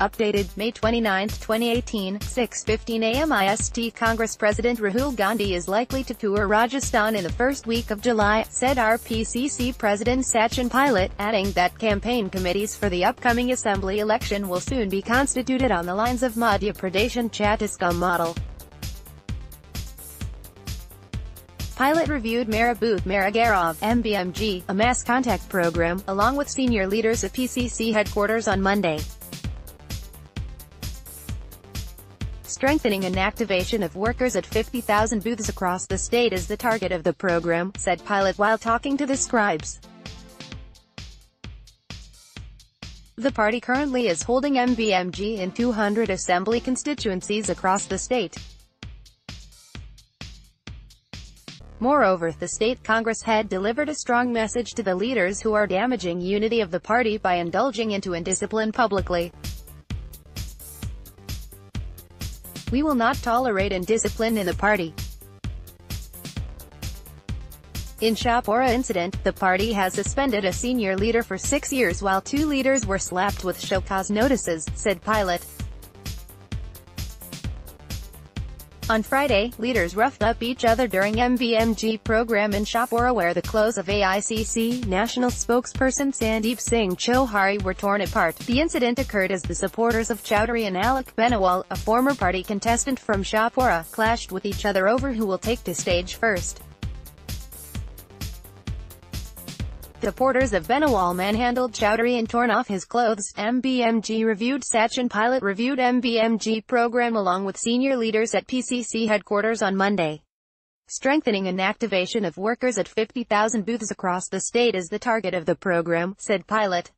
Updated, May 29, 2018, 6.15 am IST Congress President Rahul Gandhi is likely to tour Rajasthan in the first week of July, said RPCC President Sachin Pilot, adding that campaign committees for the upcoming assembly election will soon be constituted on the lines of Madhya Pradesh and Chhattisgarh model. Pilot reviewed Mera Booth Mera Gaurav MBMG, a mass contact program, along with senior leaders at PCC headquarters on Monday. Strengthening and activation of workers at 50,000 booths across the state is the target of the program, said Pilot while talking to the scribes. The party currently is holding MBMG in 200 assembly constituencies across the state. Moreover, the state Congress had delivered a strong message to the leaders who are damaging unity of the party by indulging into indiscipline publicly. We will not tolerate indiscipline in the party. In Shahpura incident, the party has suspended a senior leader for six years while two leaders were slapped with show cause notices, said Pilot. On Friday, leaders roughed up each other during MBMG program in Shahpura where the clothes of AICC national spokesperson Sandeep Singh Chouhari were torn apart. The incident occurred as the supporters of Chowdhury and Alok Beniwal, a former party contestant from Shahpura, clashed with each other over who will take the stage first. Supporters of Beniwal manhandled Chowdhury and torn off his clothes. MBMG reviewed Sachin Pilot reviewed MBMG program along with senior leaders at PCC headquarters on Monday. Strengthening and activation of workers at 50,000 booths across the state is the target of the program, said Pilot.